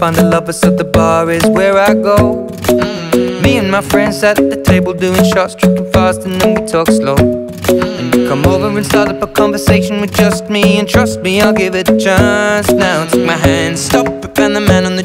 find a lover, so the bar is where I go. Me and my friends at the table doing shots, tripping fast, and then we talk slow. And you come over and start up a conversation with just me, and trust me, I'll give it a chance. Now take my hand, stop it, and the man on the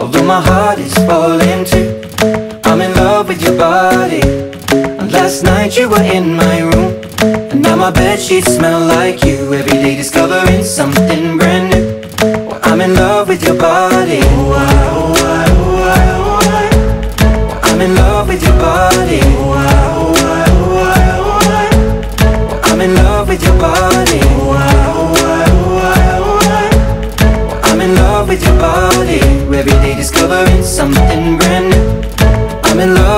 Although my heart is falling too. I'm in love with your body. And last night you were in my room. And now my bed sheets smell like you. Every day discovering something brand new. Well, I'm in love with your body. Oh, I,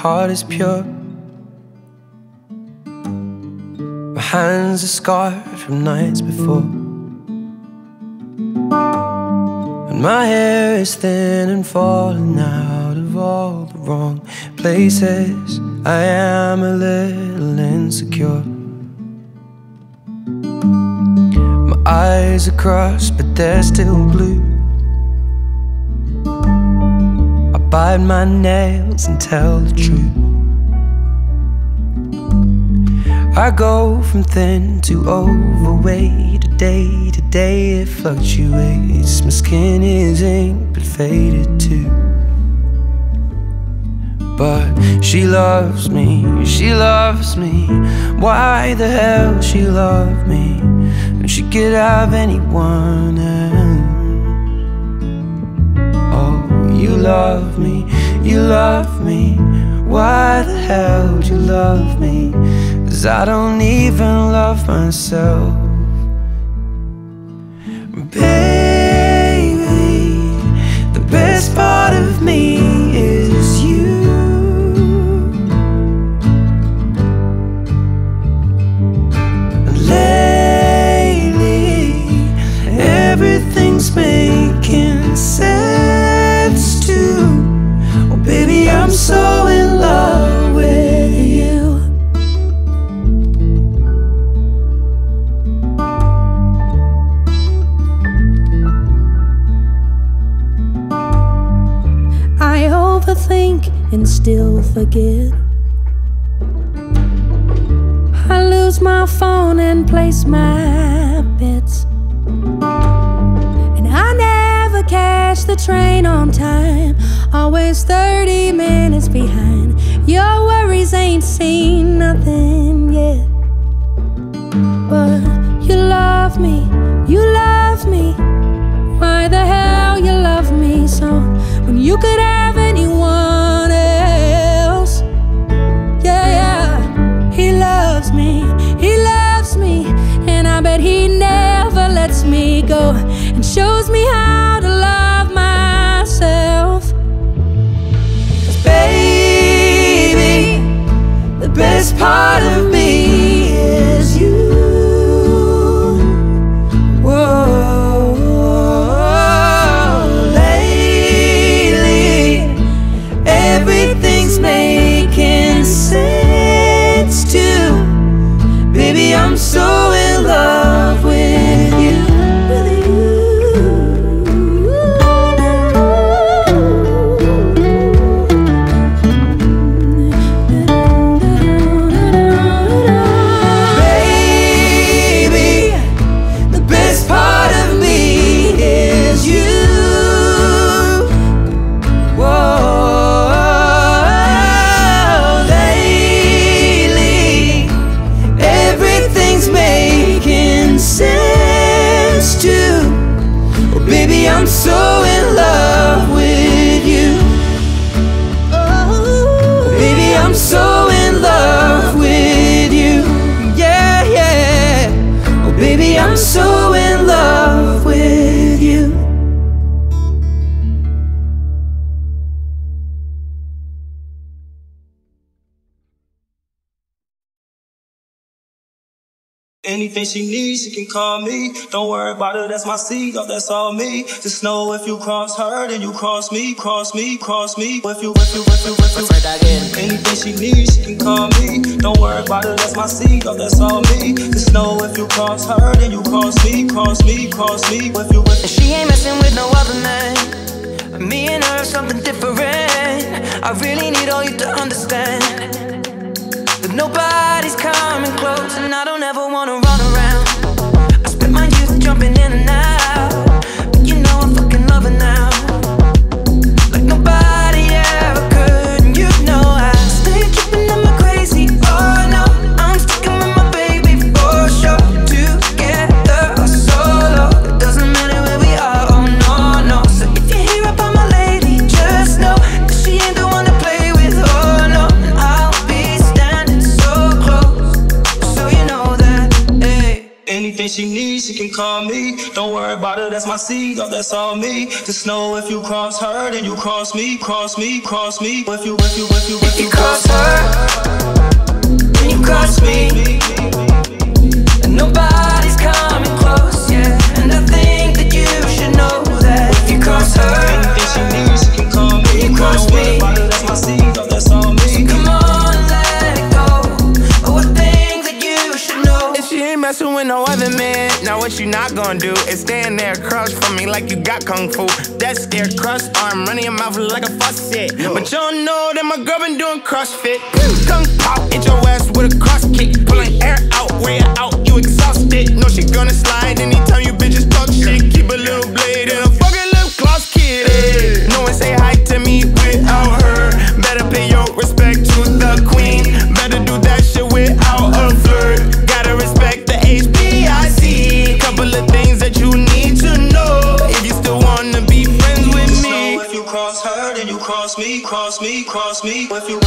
heart is pure. My hands are scarred from nights before. And my hair is thin and falling out of all the wrong places. I am a little insecure. My eyes are crossed, but they're still blue. bite my nails and tell the truth. I go from thin to overweight, day to day it fluctuates. My skin is ink, but faded too. But she loves me, she loves me. Why the hell she love me? And she could have anyone else. You love me, you love me. Why the hell would you love me? Cause I don't even love myself. Baby, the best part of me is you. Lately, everything's making I'm so in love with you. I overthink and still forget. I lose my phone and place my bets. And I never catch the train on time, always 30 minutes behind. Your worries ain't seen nothing yet. But you love me, you love me. Why the hell you love me so when you could she needs, she can call me. Don't worry about it, that's my seed, oh, that's all me. Just know if you cross her, then you cross me, cross me, cross me. If you, if you, if you, if you. Anything she needs, she can call me. Don't worry about it, that's my seed, oh, that's all me. Just know if you cross her, then you cross me, cross me, cross me. If you, if. She ain't messing with no other man. Me and her, something different. I really need all you to understand. Nobody's coming close, and I don't ever wanna run around. I spent my youth jumping in and out. She needs, she can call me. Don't worry about it, that's my seed, oh, that's all me. Just know if you cross her, then you cross me, cross me, cross me. If you, if you, if you, if You cross her, then you cross me. And nobody's coming close, yeah. And I think that you should know that if you cross Anything she needs, she can call me. You cross Don't worry me. no other man. Now what you not gonna do is stand there crouch for me like you got kung fu. That's their crust arm running your mouth like a faucet. Yo. But y'all know that my girl been doing CrossFit. Kung pop, hit your ass with a cross kick. Pulling air out, wear out, you exhausted. No, she gonna slide anytime you bitches talk shit. Keep a little blade in a fucking lip gloss kid. Hey. No one say hi to me without her. Better pay your respect to the queen. Better do that shit with. me if you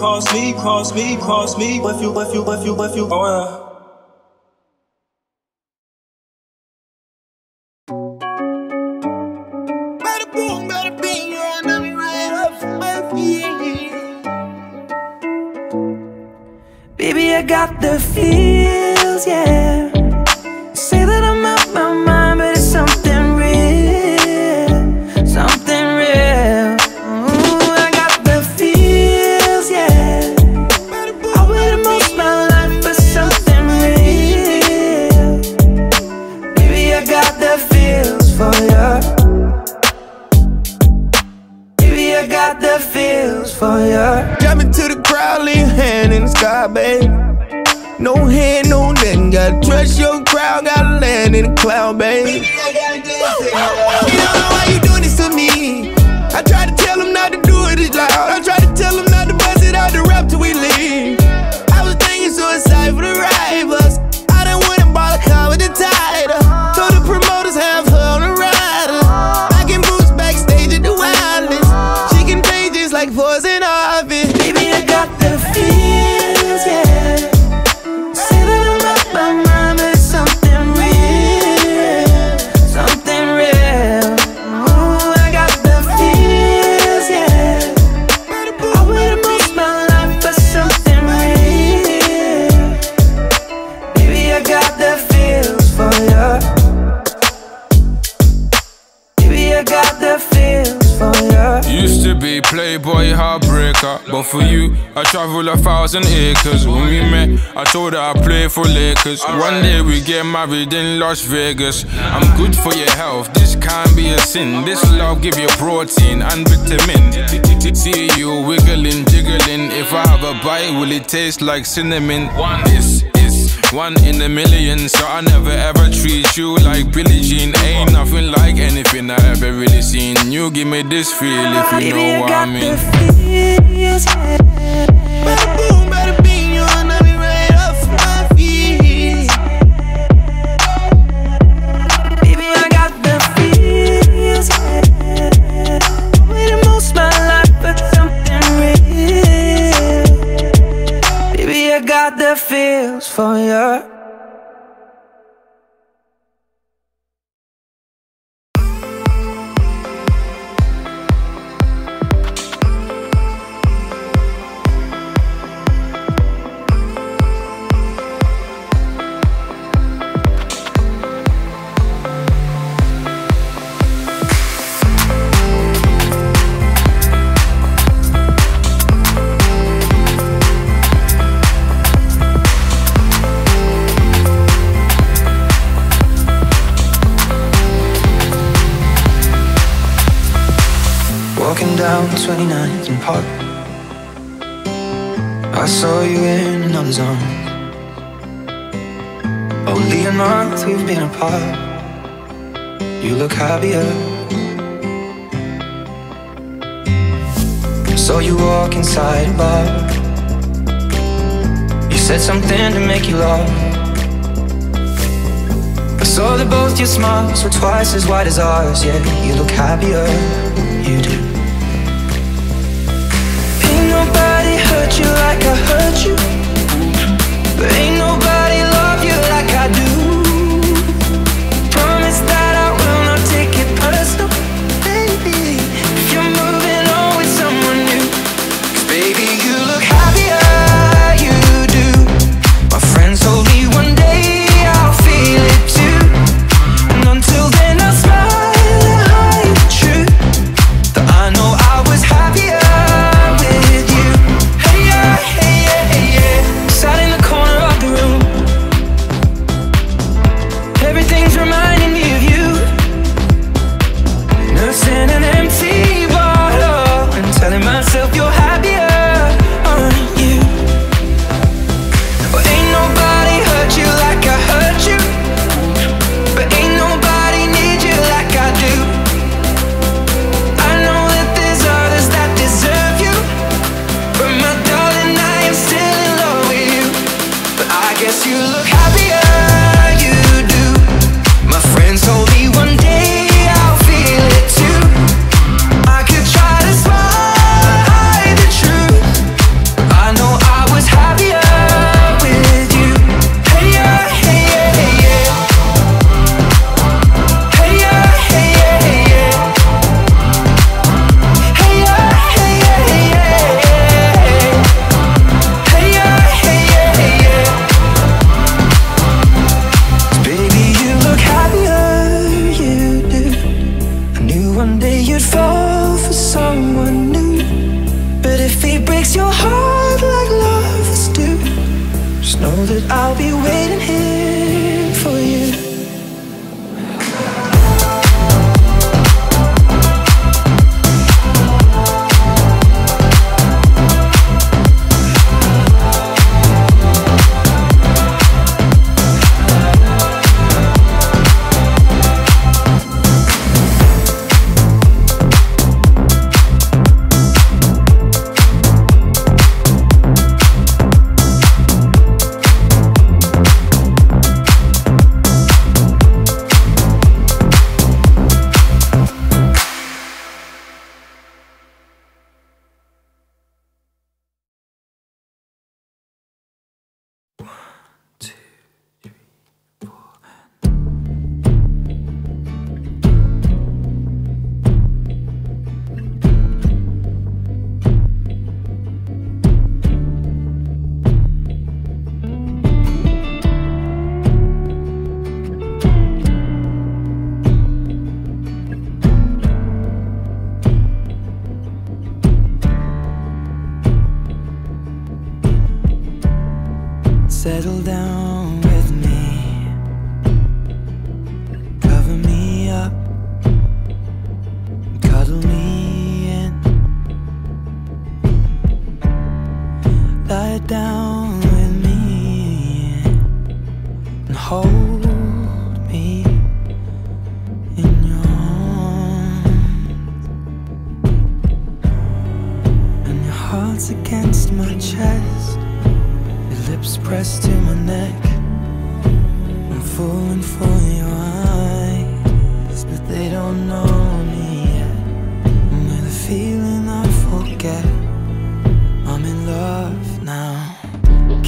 cross me, cross me, cross me with you, with you, with you, with you, oh yeah. Baby, I got the feels, yeah. thousand acres. When we met, I told her I play for Lakers. One day we get married in Las Vegas. I'm good for your health. This can't be a sin. This love give you protein and vitamin. See you wiggling, jiggling. If I have a bite, will it taste like cinnamon? One is one in a million, so I never ever treat you like Billie Jean. Ain't nothing like anything I ever really seen. You give me this feel if you know what I mean. for you. something to make you laugh I saw that both your smiles were twice as wide as ours Yeah, you look happier, you do. Ain't nobody hurt you like I hurt you. But Ain't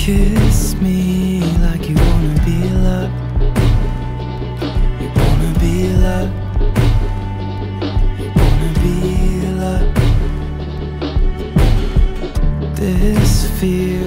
Kiss me like you wanna be loved. You wanna be loved. You wanna be loved. This fear.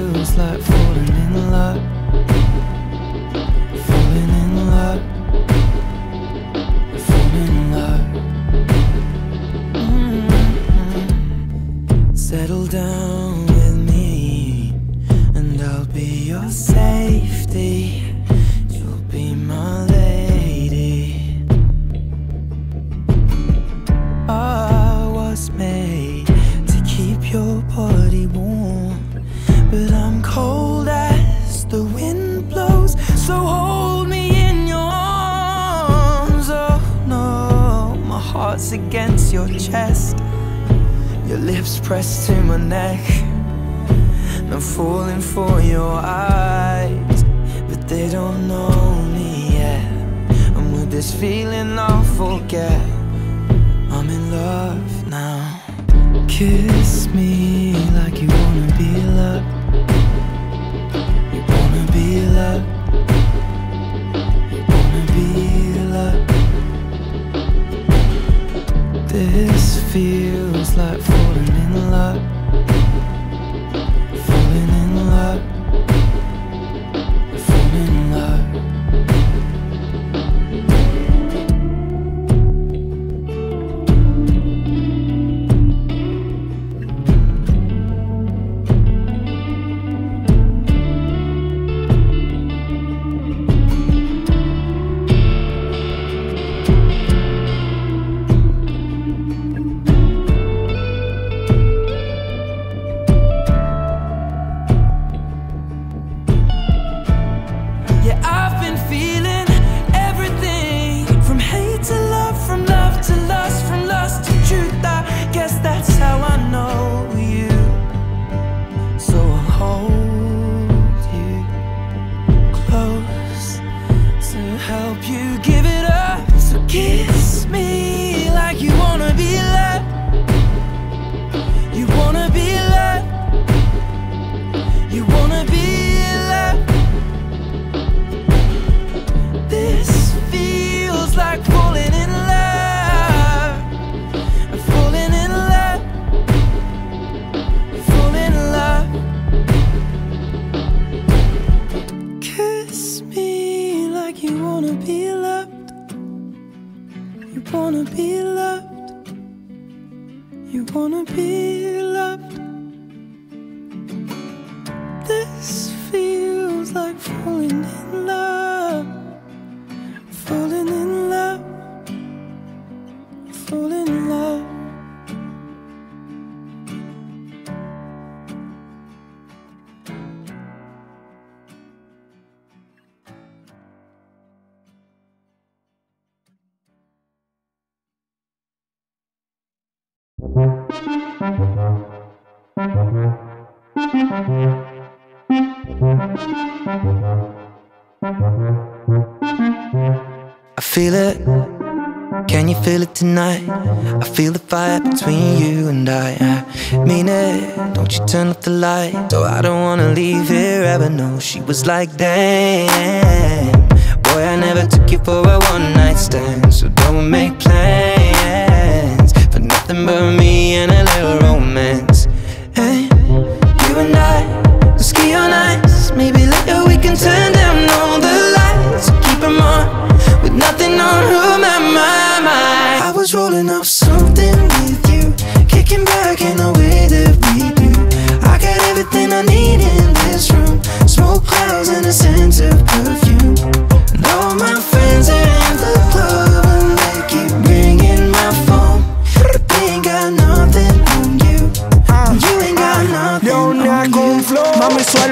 Tonight? I feel the fire between you and I. I mean it. Don't you turn off the light. So I don't wanna leave here ever. No, she was like, damn. Boy, I never took you for a one night stand. So don't make plans for nothing but me and a little romance. I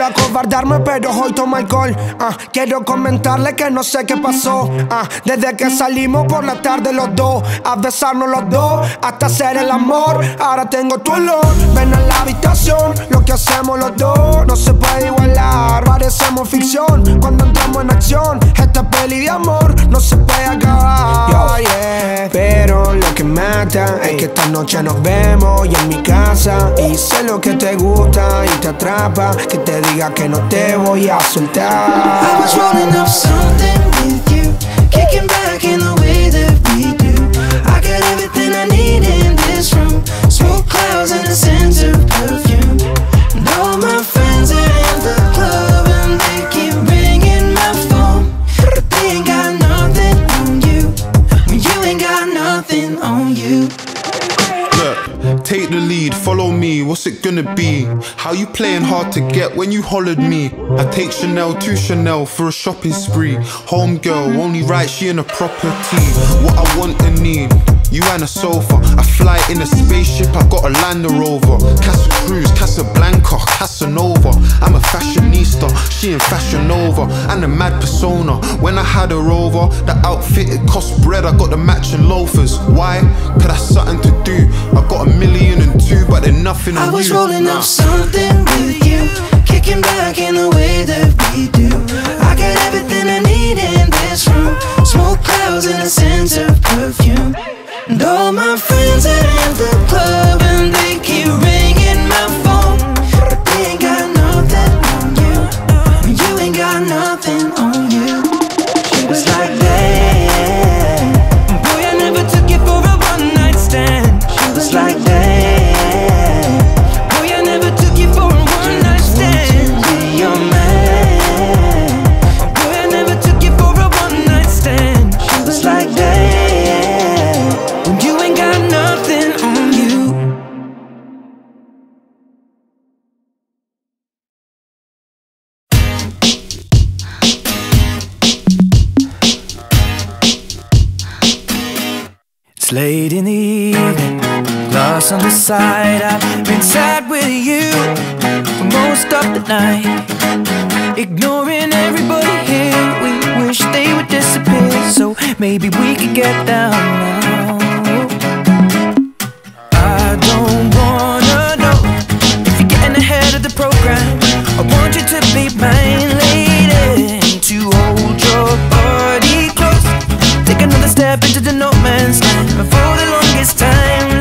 Suelo acobardarme pero hoy tomo alcohol. Ah, Quiero comentarle que no sé qué pasó. Ah, Desde que salimos por la tarde los dos A besarnos los dos hasta hacer el amor. Ahora tengo tu olor Ven a la habitación. Lo que hacemos los dos no se puede igualar. Parecemos ficción cuando entramos en acción. Esta peli de amor no se puede acabar Yo, yeah. Mata. Es que esta noche nos vemos y en mi casa. Y sé lo que te gusta y te atrapa. Que te diga que no te voy a I soltar was rolling up something with you, kicking back in the way that we do. I got everything I need in this room, smoke clouds and a sense of perfume. Follow me, what's it gonna be? How you playing hard to get when you hollered me? I take Chanel to Chanel for a shopping spree. Home girl, only right, she in a property. What I want and need, you and a sofa. I fly in a spaceship, I got a Land Rover. Casa Cruz, Casablanca, Casanova. I'm a fashionista, she in Fashion Nova. And a mad persona. When I had her over, the outfit it cost bread, I got the matching loafers. Why? Cause that's something to do. I got a million and two, but they're nothing on I was you. rolling Nah. up something with you, kicking back in the way that we do. I got everything I need in this room, smoke clouds and a sense of perfume. And all my friends are in the club and they keep ringing late in the evening, glass on the side. I've been sad with you for most of the night. Ignoring everybody here, we wish they would disappear. So maybe we could get down now. I don't wanna know if you're getting ahead of the program. I want you to be mine, step into the no man's land. For the longest time,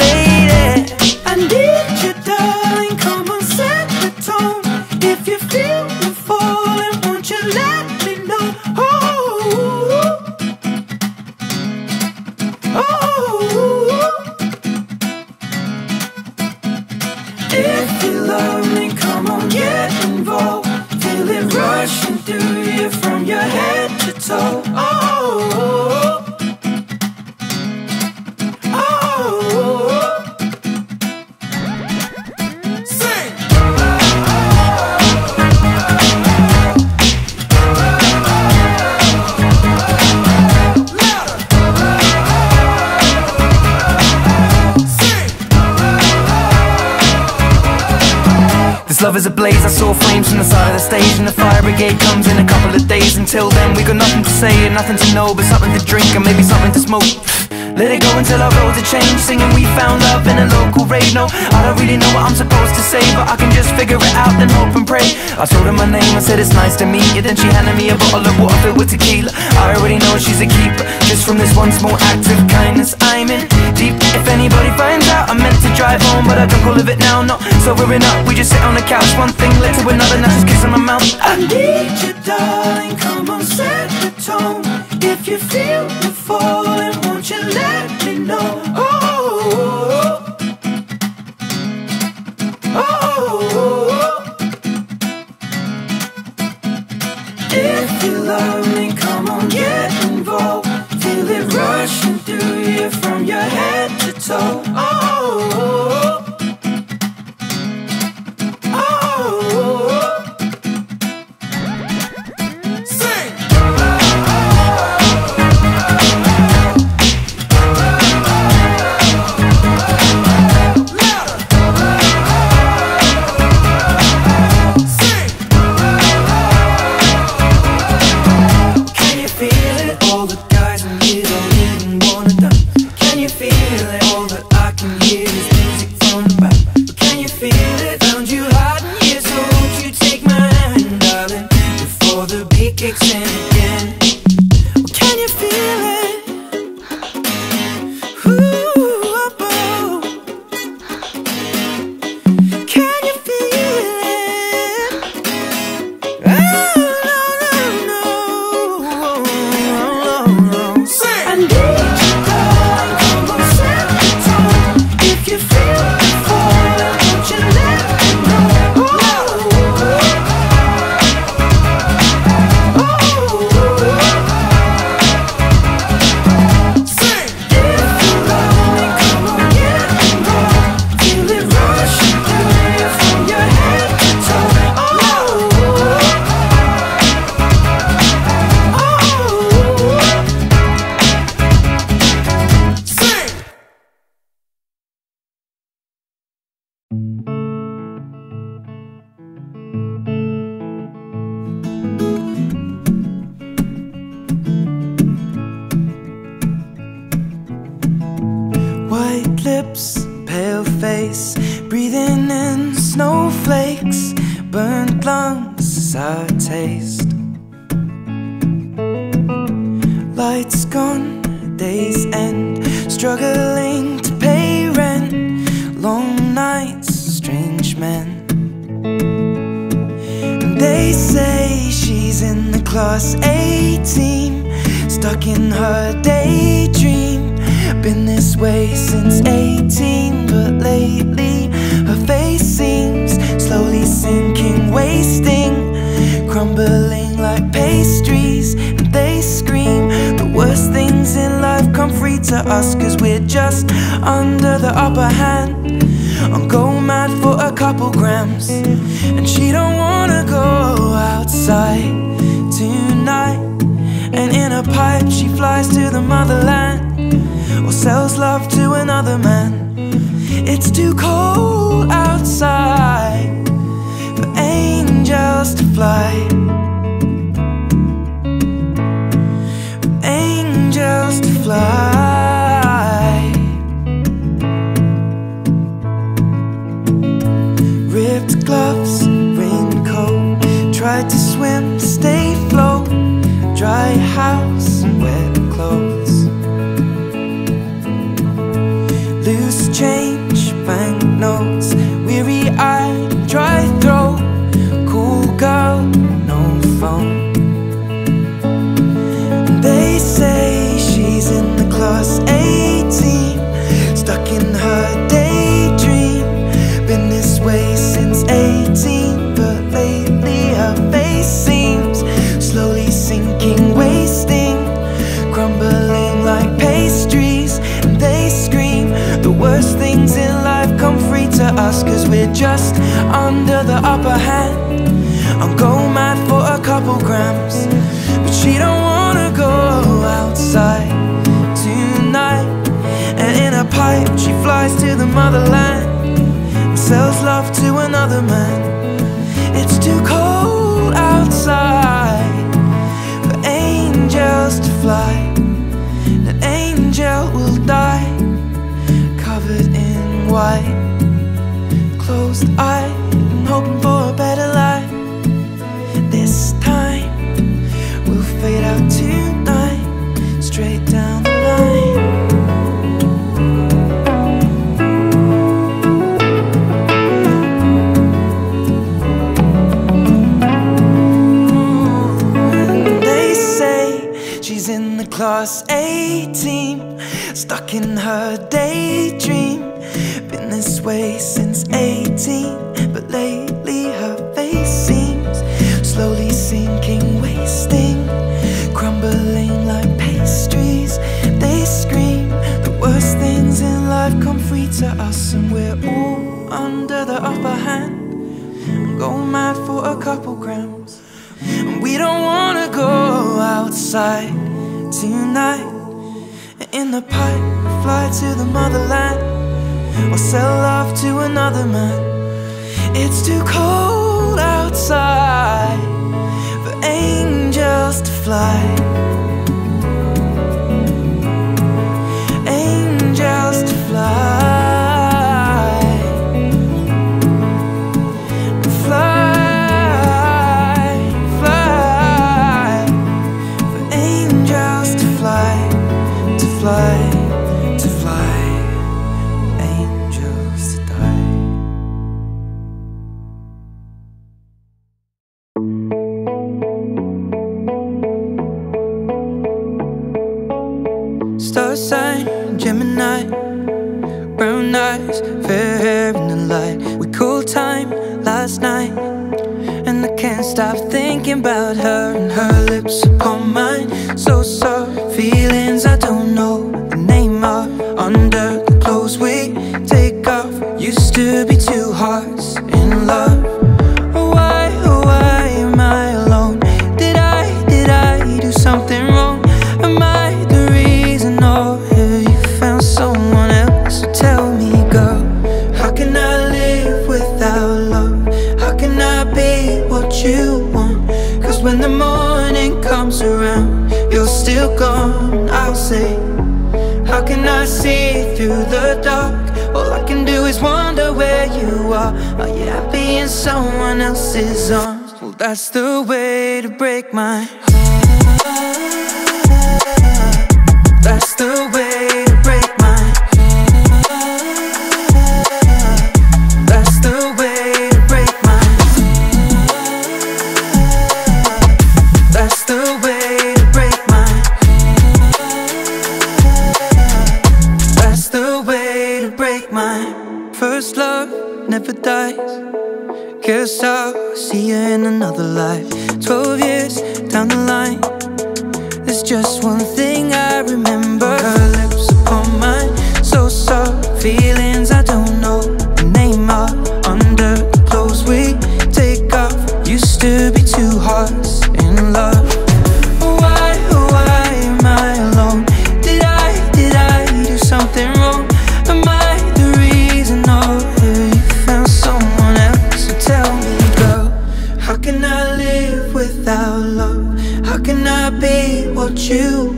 Until then, we got nothing to say and nothing to know, but something to drink and maybe something to smoke. Let it go until our roads are changed Singing we found love in a local rave. No, I don't really know what I'm supposed to say But I can just figure it out, then hope and pray. I told her my name, I said it's nice to meet you. Then she handed me a bottle of water filled with tequila. I already know she's a keeper Just from this one small act of kindness I'm deep If anybody finds out I meant to drive home But I don't all of it now, no. Sobering up, we just sit on the couch One thing led to another, now she's kissing my mouth. I need you darling, come on set the tone. If you feel the falling, won't you let me know? Ripped gloves, we're just under the upper hand. I'll go mad for a couple grams But she don't wanna go outside tonight. And in a pipe she flies to the motherland And sells love to another man. It's too cold outside For angels to fly. An angel will die Covered in white hoping for a better life. This time We'll fade out tonight Straight down the line. They say She's in the class 18 Stuck in her daydream. Been this way for a couple grams. And we don't wanna go outside tonight. In the pipe, fly to the motherland, or sell off to another man. It's too cold outside for angels to fly.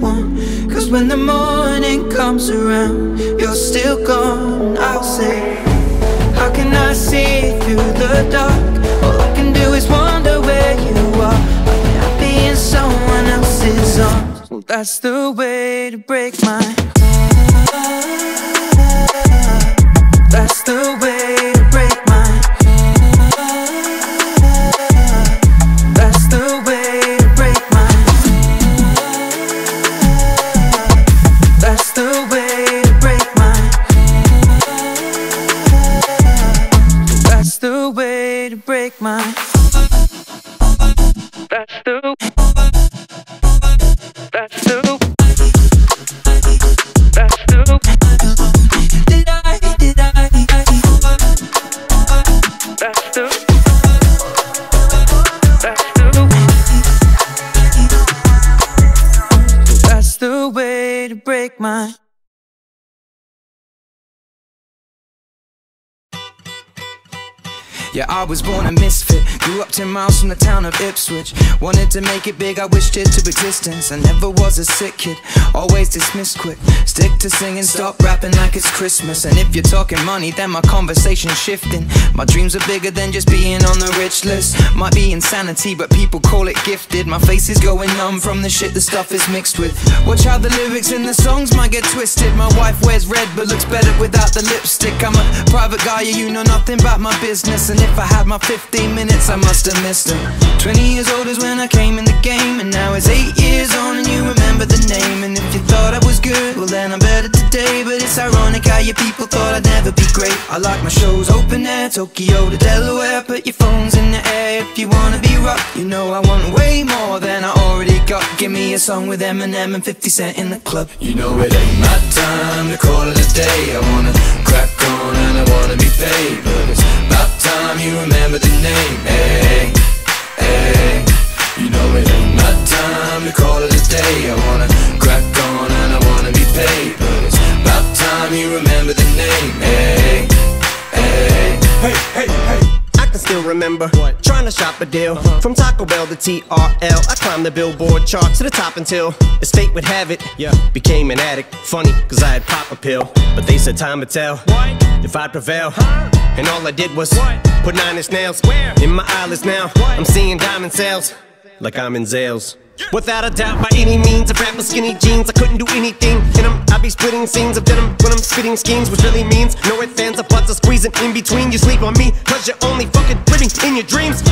want Cause when the morning comes around You're still gone, I'll say How can I see through the dark? All I can do is wonder where you are Why can happy in someone else's arms? Well, that's the way to break my That's the way Yeah, I was born a misfit. Grew up 10 miles from the town of Ipswich. Wanted to make it big, I wished it to existence. I never was a sick kid, always dismissed quick. Stick to singing, stop rapping like it's Christmas. And if you're talking money, then my conversation's shifting. My dreams are bigger than just being on the rich list. Might be insanity, but people call it gifted. My face is going numb from the shit the stuff is mixed with. Watch how the lyrics in the songs might get twisted. My wife wears red, but looks better without the lipstick. I'm a private guy, you know nothing about my business. And if I had my 15 minutes, I must have missed them. 20 years old is when I came in the game, and now it's 8 years on, and you remember the name. And if you thought I was good, well, then I'm better today. But it's ironic how your people thought I'd never be great. I like my shows open air, Tokyo to Delaware. Put your phones in the air if you wanna be rock. You know I want way more than I already got. Give me a song with Eminem and 50 Cent in the club. You know it ain't my time to call it a day I wanna crack on and I wanna be paid But it's about time you remember the name Hey, hey You know it ain't my time to call it a day I wanna crack on and I wanna be paid But it's about time you remember the name Hey, hey Hey, hey, hey I can still remember what? trying to shop a deal uh-huh. from Taco Bell to TRL. I climbed the Billboard chart to the top until the state would have it. Yeah, became an addict. Funny, cause I had pop a pill, but they said time would tell what? if I'd prevail. Huh? And all I did was what? put nine inch nails Where? in my eyelids now. What? I'm seeing diamond sales like I'm in Zales. Without a doubt, by any means, I rap with skinny jeans. I couldn't do anything in them. I'd be splitting scenes of denim when I'm spitting schemes, which really means no fans, or buts are squeezing in between. You sleep on me, cause you're only fucking living in your dreams.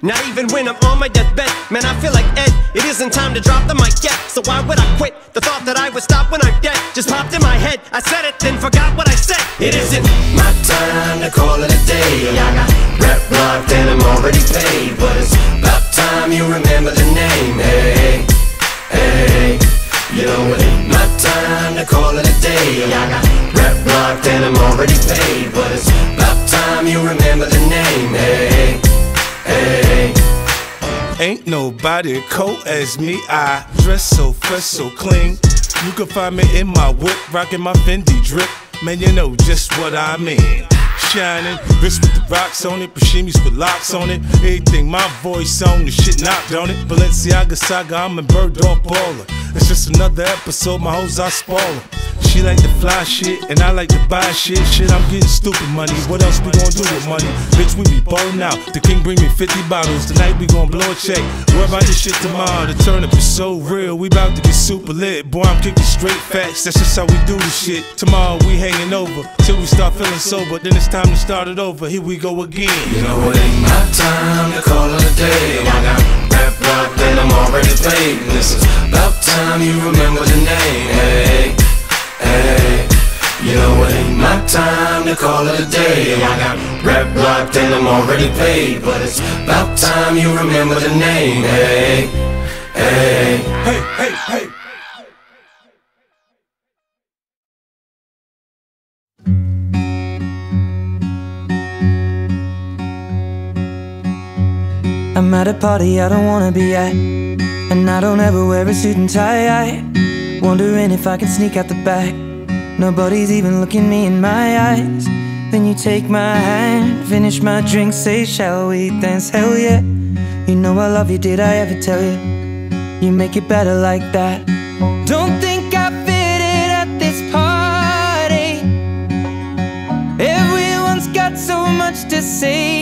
Not even when I'm on my deathbed, man, I feel like Ed. It isn't time to drop the mic yet, so why would I quit? The thought that I would stop when I'm dead just popped in my head. I said it, then forgot what I said. It isn't my time to call it a day. I got rep blocked and I'm already paid, but it's about time you remember the name. Hey, hey, you know it ain't my time to call it a day. I got rep blocked and I'm already paid, but it's about time you remember the name. Hey Ain't nobody cold as me. I dress so fresh, so clean. You can find me in my whip, rocking my Fendi drip. Man, you know just what I mean. Shining, wrist with the rocks on it, Pashimis with locks on it. Everything my voice on, the shit knocked on it. Balenciaga saga, I'm a bird dog baller. It's just another episode, my hoes are spoiling. She like to fly shit, and I like to buy shit. Shit, I'm getting stupid money. What else we gonna do with money? Bitch, we be ballin' out. The king bring me 50 bottles. Tonight we gonna blow a check. What about this shit tomorrow? The turn up is so real. We bout to get super lit. Boy, I'm kicking straight facts. That's just how we do this shit. Tomorrow we hangin' over till we start feeling sober. Then it's time to start it over. Here we go again. You know it ain't my time to call it a day. I got rap rock and I'm already paid. This is about time you remember the name. Hey hey. You know it ain't my time to call it a day. I got rep locked and I'm already paid, but it's about time you remember the name. Hey, hey, hey, hey, hey. I'm at a party I don't wanna be at. And I don't ever wear a suit and tie. Wondering if I can sneak out the back. Nobody's even looking me in my eyes. Then you take my hand, finish my drink Say, shall we dance? Hell yeah. You know I love you, did I ever tell you? You make it better like that. Don't think I fit it at this party. Everyone's got so much to say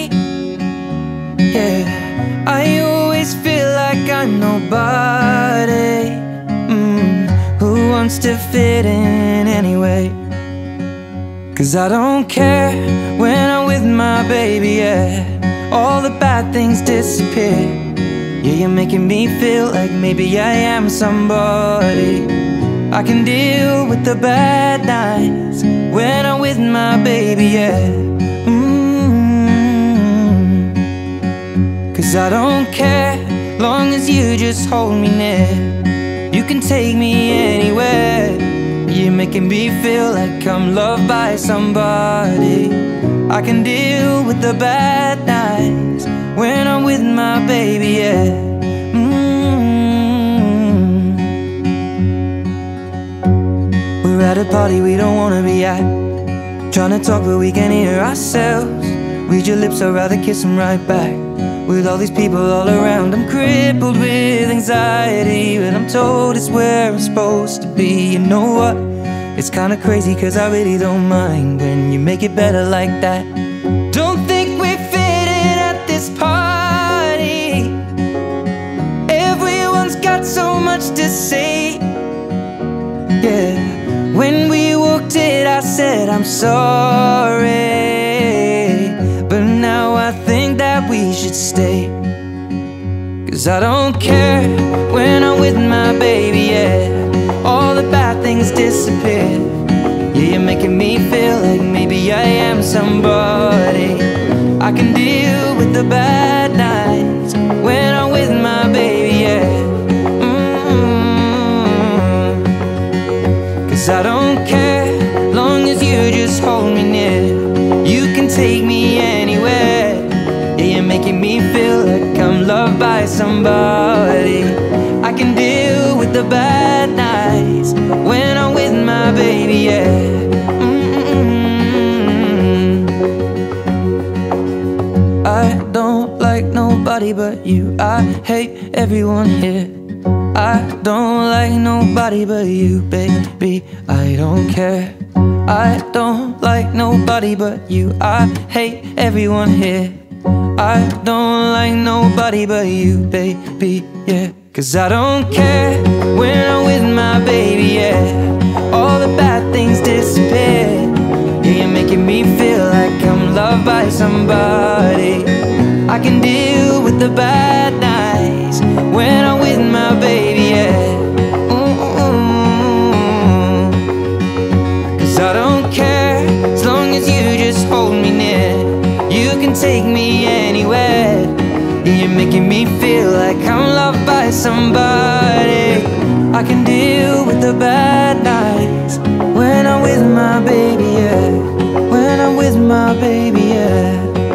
I always feel like I'm nobody. Who wants to fit in anyway? Cause I don't care when I'm with my baby, yeah. All the bad things disappear. Yeah, you're making me feel like maybe I am somebody. I can deal with the bad nights When I'm with my baby, yeah. Mm Cause I don't care Long as you just hold me near. You can take me anywhere. You're making me feel like I'm loved by somebody. I can deal with the bad nights When I'm with my baby, yeah. Mm -hmm. We're at a party we don't wanna be at. Trying to talk but we can't hear ourselves. Read your lips, I'd rather kiss them right back. With all these people all around, I'm crippled with anxiety. But I'm told it's where I'm supposed to be. You know what? It's kinda crazy, cause I really don't mind when you make it better like that. Don't think we fit in at this party. Everyone's got so much to say. Yeah, when we walked in, I said, I'm sorry. Stay. Cause I don't care when I'm with my baby, yeah. All the bad things disappear. Yeah, you're making me feel like maybe I am somebody. I can deal with the bad nights when I'm with my baby, yeah. Mm-hmm. Cause I don't care, long as you just hold me near. You can take somebody. I can deal with the bad nights when I'm with my baby, yeah. I don't like nobody but you. I hate everyone here. I don't like nobody but you, baby. I don't care. I don't like nobody but you. I hate everyone here. I don't like nobody but you, baby, yeah. Cause I don't care when I'm with my baby, yeah. All the bad things disappear. Yeah, you're making me feel like I'm loved by somebody. I can deal with the bad nights when I'm take me anywhere. You're making me feel like I'm loved by somebody. I can deal with the bad nights when I'm with my baby, yeah. When I'm with my baby, yeah.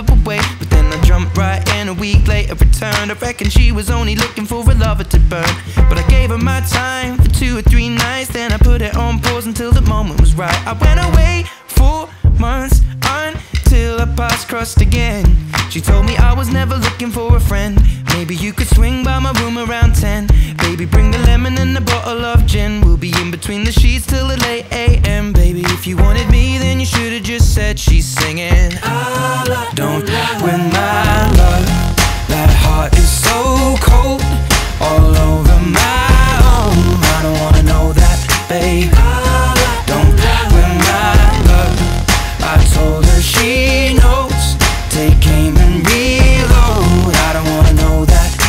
Would wait. But then I jumped right in a week later, returned. I reckon she was only looking for a lover to burn. But I gave her my time for two or three nights. Then I put it on pause until the moment was right. I went away four months until our paths crossed again. She told me I was never looking for a friend. Maybe you could swing by my room around 10. Baby, bring the lemon and a bottle of gin. We'll be in between the sheets till the late AM. Baby, if you wanted me, then you should have just said she's singing. I Don't win my love. That heart is so cold, all over my own. I don't wanna know that, babe. Don't win my love. I told her she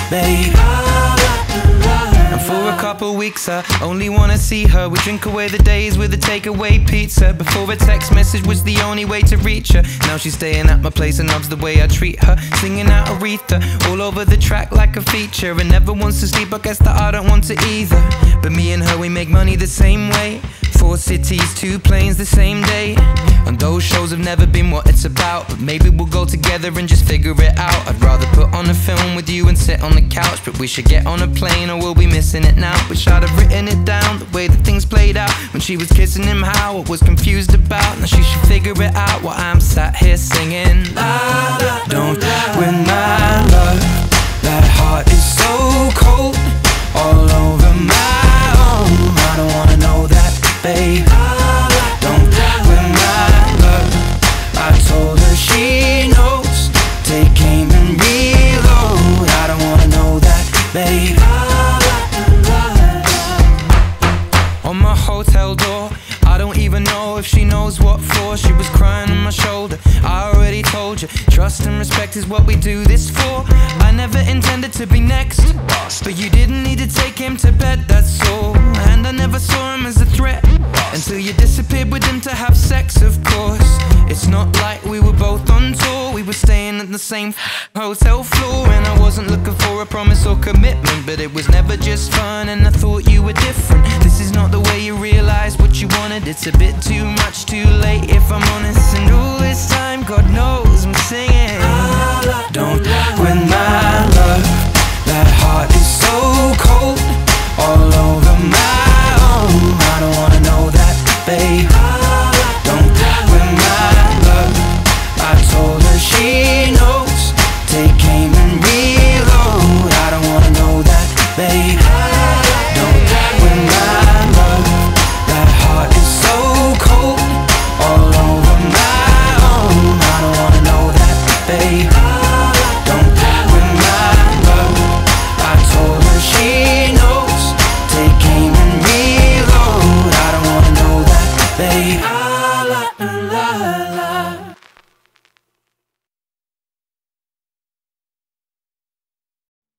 that, couple weeks, I only wanna see her. We drink away the days with a takeaway pizza. Before a text message was the only way to reach her. Now she's staying at my place and loves the way I treat her. Singing out Aretha all over the track like a feature. And never wants to sleep, I guess that I don't want to either. But me and her, we make money the same way. Four cities, two planes the same day. And those shows have never been what it's about. But maybe we'll go together and just figure it out. I'd rather put on a film with you and sit on the couch. But we should get on a plane or we'll be missing it now. Wish I'd have written it down the way that things played out. When she was kissing him, how I was confused about. Now she should figure it out while I'm sat here singing. La, la, don't win my love. That heart is so cold, all over my own. I don't wanna know that, babe. Don't win my love. I told her she if she knows what for. She was crying on my shoulder. I Trust and respect is what we do this for. I never intended to be next But you didn't need to take him to bed, that's all. And I never saw him as a threat Until you disappeared with him to have sex, of course. It's not like we were both on tour. We were staying at the same hotel floor. And I wasn't looking for a promise or commitment But it was never just fun. And I thought you were different. This is not the way you realize what you wanted. It's a bit too much too late if I'm honest. And all this time, God knows I'm saying don't when my love, that heart is so cold, all over my. I don't wanna know that, babe.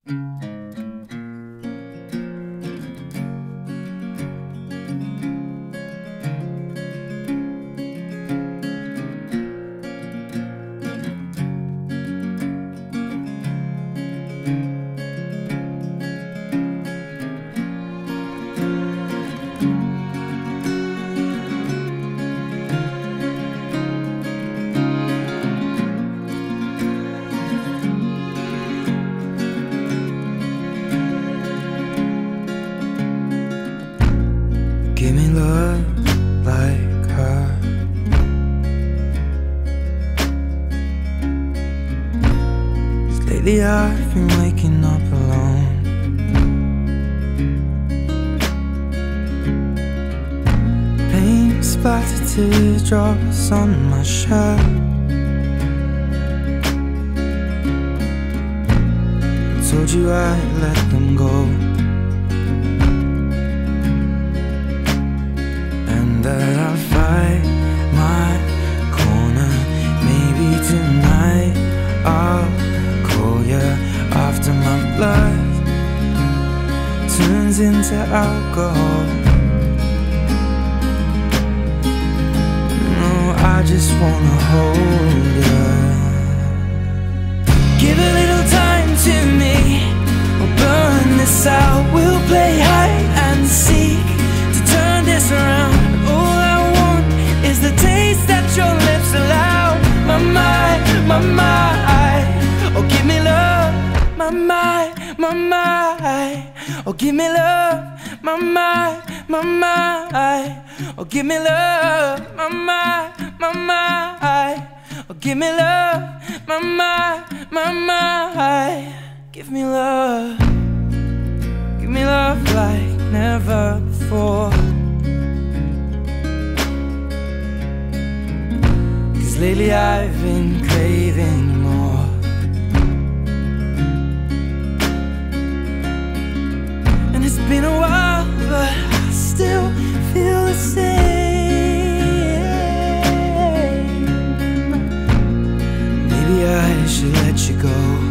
Mm-hmm. I've been waking up alone. Paint splattered teardrops on my shirt. Told you I she should let you go.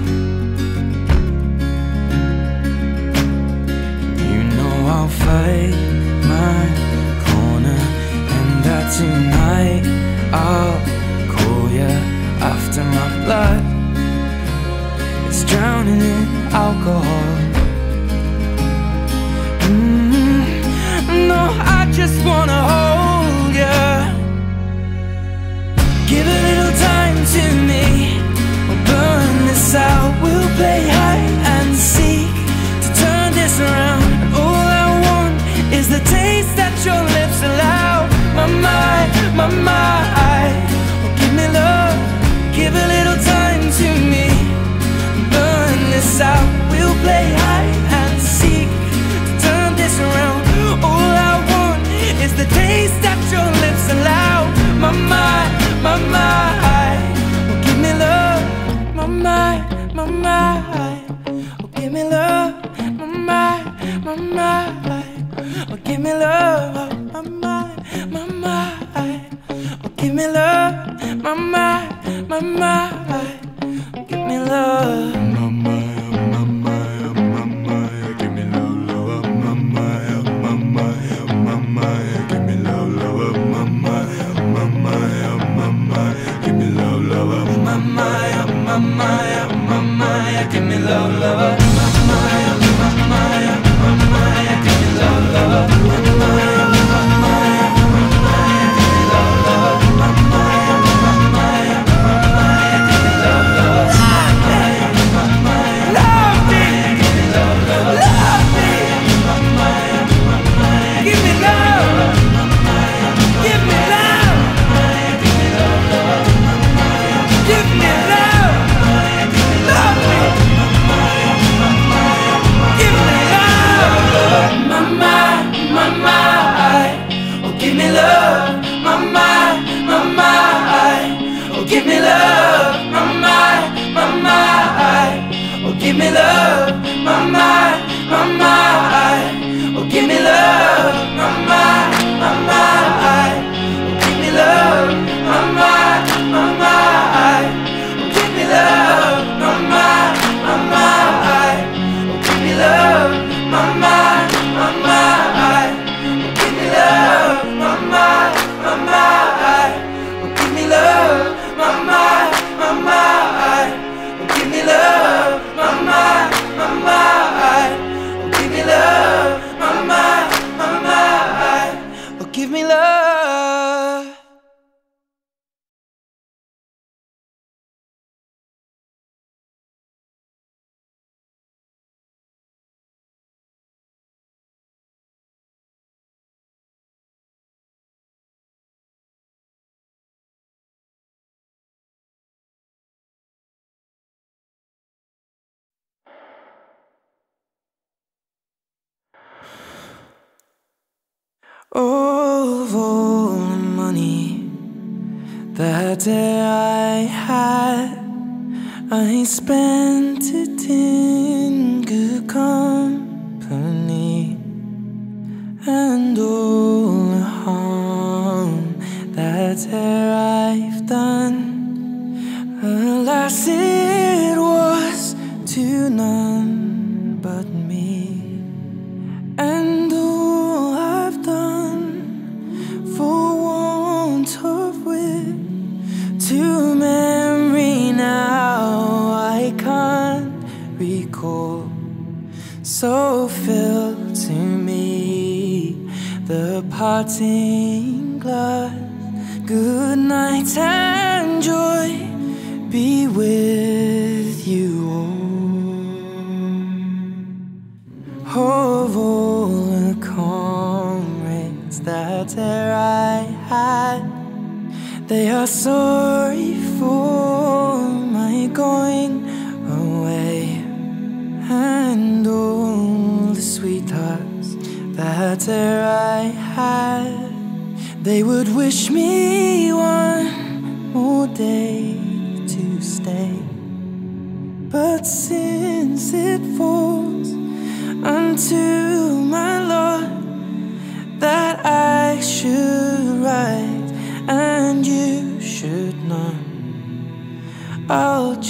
I spend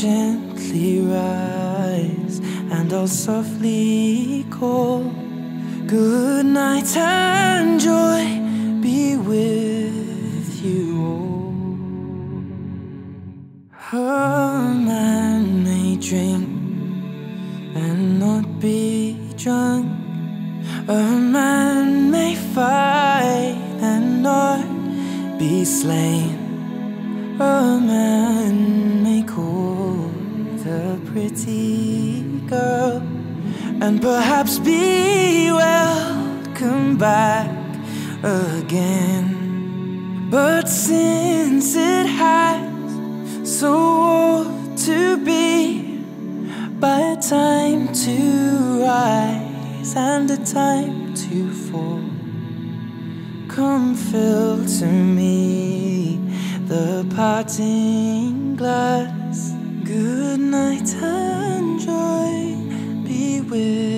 gently rise and I'll softly call. Good night and joy. perhaps be welcome back again. But since it has so old to be, by a time to rise and a time to fall, come fill to me the parting glass. Good night and joy be with.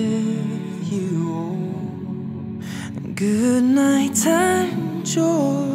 Good night time, joy.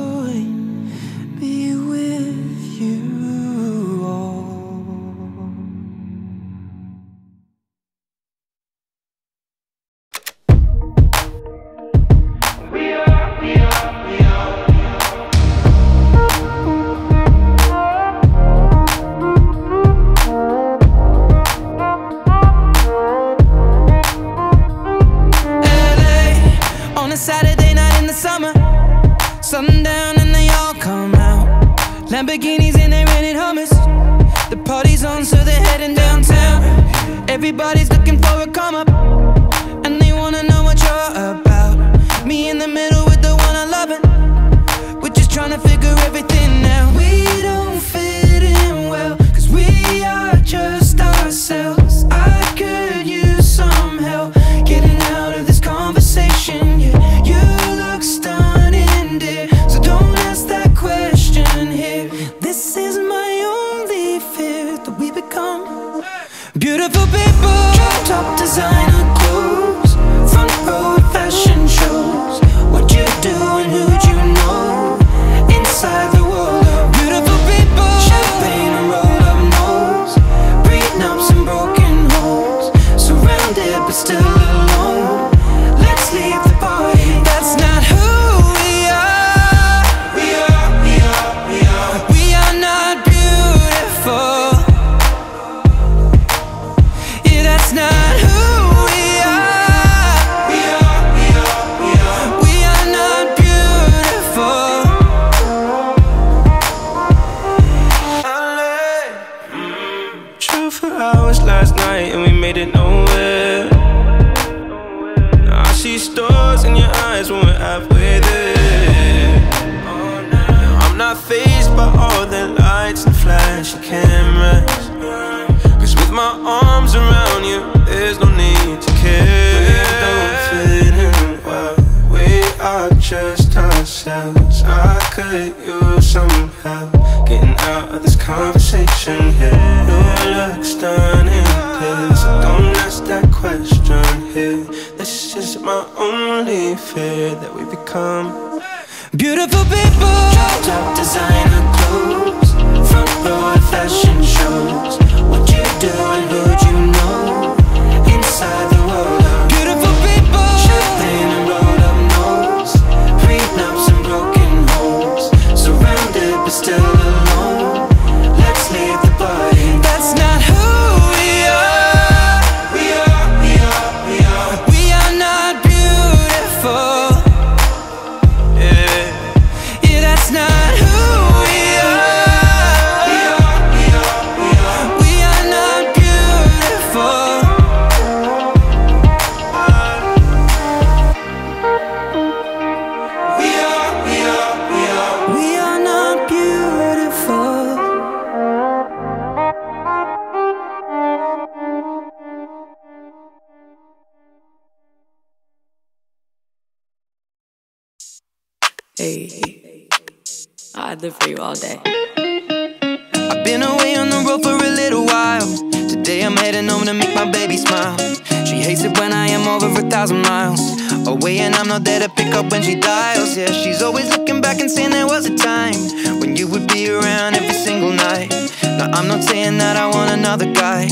Heading home to make my baby smile. She hates it when I am over a thousand miles away, and I'm not there to pick up when she dials. Yeah, she's always looking back and saying there was a time when you would be around every single night. Now I'm not saying that I want another guy,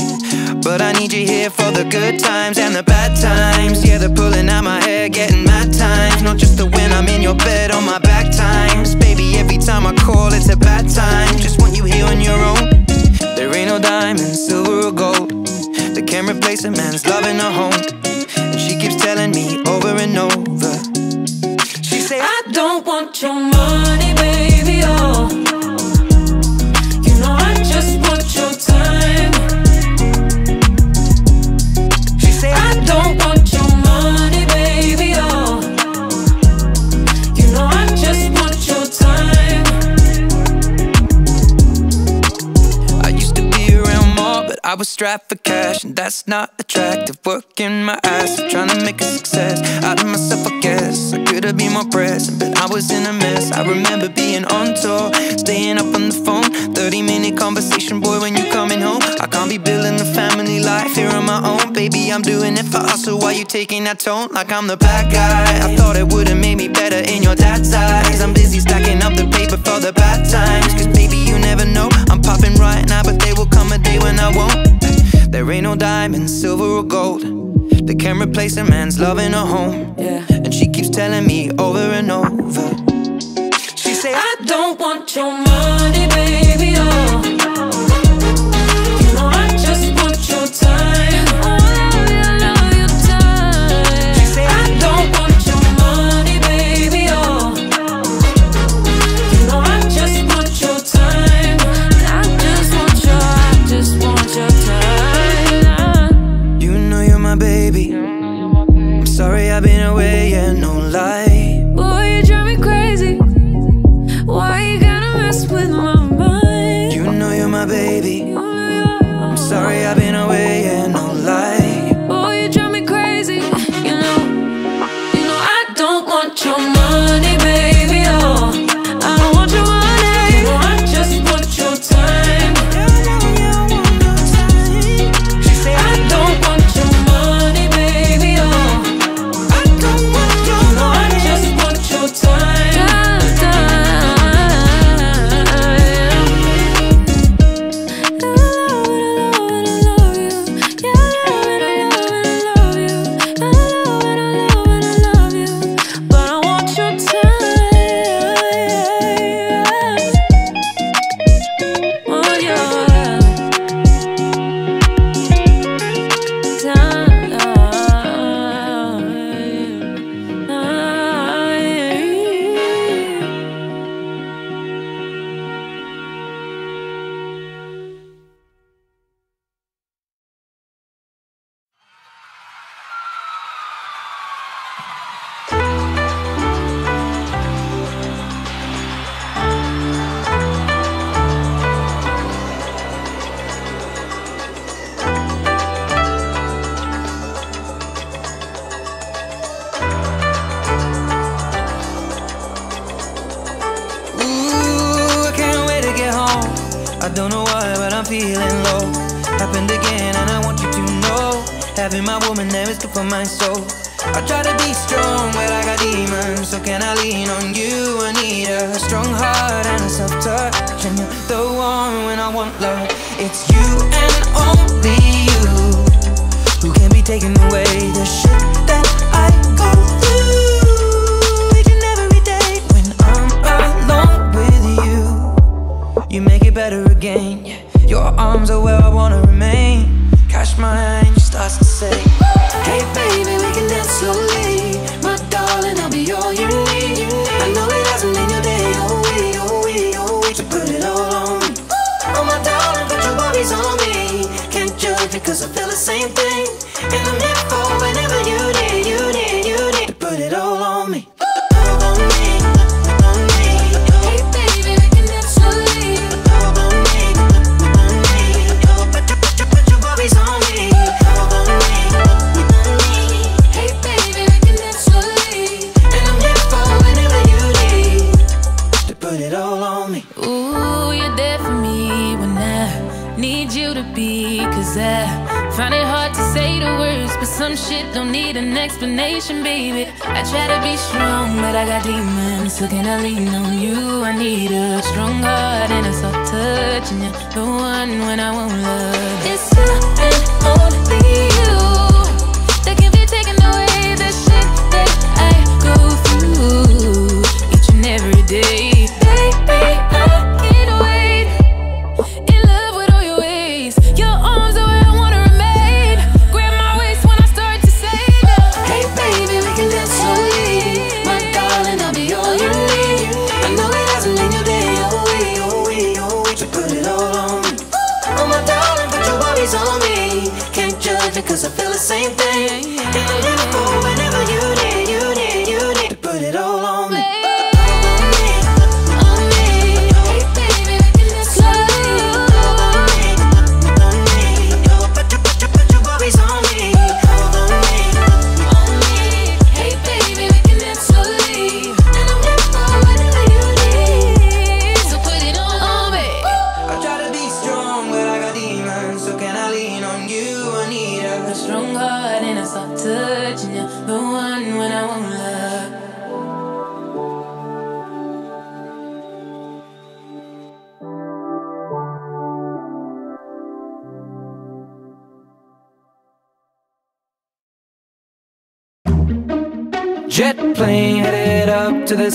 but I need you here for the good times and the bad times. Yeah, they're pulling out my hair, getting mad times. Not just the when I'm in your bed on my back times. Baby, every time I call, it's a bad time. Just want you here on your own. There ain't no diamond, silver or gold that can replace a man's love in a home. And she keeps telling me over and over. She say, I don't want your money, baby, oh I was strapped for cash, and that's not attractive. Working my ass, trying to make a success out of myself, I guess. I could have been more present, but I was in a mess. I remember being on tour, staying up on the phone. 30 minute conversation, boy, when you coming home. I can't be building a family life here on my own. Baby, I'm doing it for us, so why you taking that tone like I'm the bad guy? I thought it would've made me better in your dad's eyes. I'm busy stacking up the paper for the bad times. Cause baby, you never know. I'm popping right now, but there will come a day when I won't. There ain't no diamond, silver or gold that can replace a man's love in a home. Yeah. And she keeps telling me over and over. She say, I don't want your money, baby, Find it hard to say the words, but some shit don't need an explanation, baby. I try to be strong, but I got demons. So can I lean on you? I need a strong heart and a soft touch, and you're the one when I want love. It's you and only.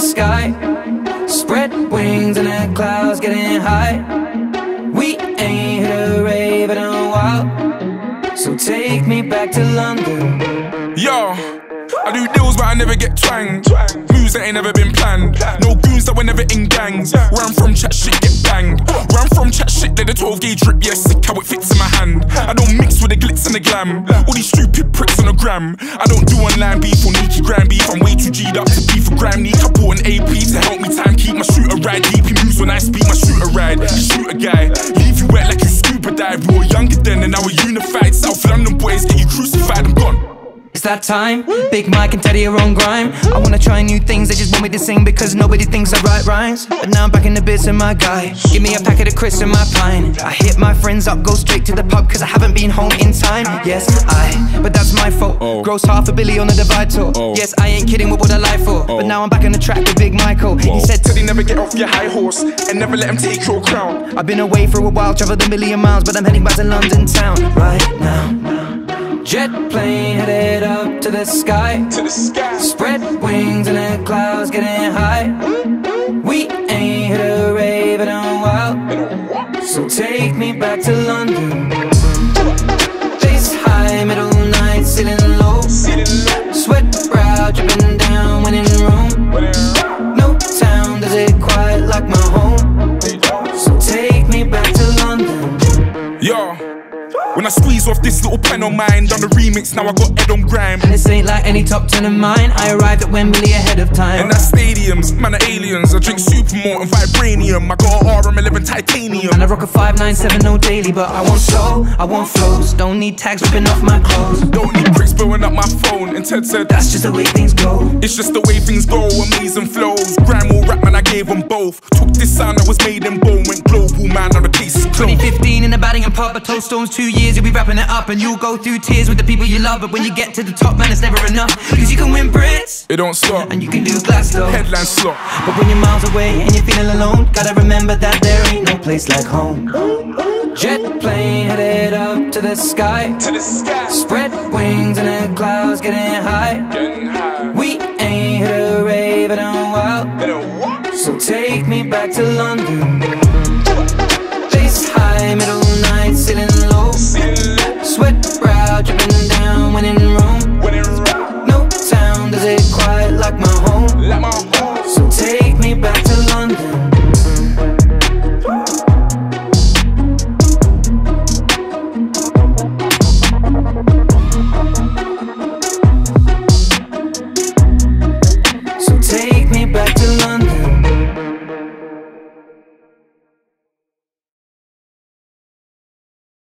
sky. Spread wings and the clouds getting high. We ain't hit a rave in a while. So take me back to London. Yo, I do deals but I never get twanged moves that ain't never been planned. No goons that were never in gangs. Where I'm from, chat shit get banged. Where I'm from, chat shit, let the 12 gauge drip, yeah, sick how it fits in my hand. I don't mix with the glitz and the glam. All these stupid pricks on the gram. I don't do online beef or Nikki gram beef. I'm way too G'd up to beef for gram neek. I bought an AP to help me time keep my shooter ride. Deep he moves when I speak, my shooter ride. Shoot a guy, leave you wet like you scuba dive. We were younger then and now we're unified. South London boys get you crucified and gone. It's that time, Big Mike and Teddy are on grime. I wanna try new things, they just want me to sing because nobody thinks I write rhymes. But now I'm back in the bits of my guy. Give me a packet of crisps and my pine. I hit my friends up, go straight to the pub cause I haven't been home in time. Yes, I, but that's my fault. Oh. Gross half a billy on the divide tour. Oh. Yes, I ain't kidding, with what would I lie for? But oh. now I'm back on the track with Big Michael. He said, Teddy, never get off your high horse and never let him take your crown. I've been away for a while, traveled a million miles, but I'm heading back to London town right now. Jet plane headed up to the sky. To the sky. Spread wings in the clouds, getting high. We ain't hit a rave in a while. So take me back to London. Bass high, middle night, ceiling low. Sweat brow dripping When I squeeze off this little pen on mine, done the remix, now I got Ed on grime. And this ain't like any top ten of mine. I arrived at Wembley ahead of time. And that's stadiums, man are aliens. I drink Supermalt and Vibranium. I got a RM11 titanium. And I rock a 5970 daily, but I want show, I want flows. Don't need tags ripping off my clothes. Don't need bricks blowing up my phone. And Ted said, That's just the way things go. It's just the way things go, amazing flows. Grime or rap, man, I gave them both. Took this sound that was made in Bow, went global, man, now the case is closed. 2015 in the batting and pub, I told Stormz two years, years you'll be wrapping it up. And you'll go through tears with the people you love. But when you get to the top, man, it's never enough. Cause you can win Brits. It don't stop. And you can do Glasto. Headline slot. But when you're miles away and you're feeling alone Gotta remember that there ain't no place like home. Jet plane headed up to the sky. To the sky. Spread wings and the clouds getting high, getting high. We ain't hit a rave in a while In a while So take me back to London. Face high, middle night, sitting Sweat brow dripping down when in Rome. No town does it quite like my home. So take me back to London.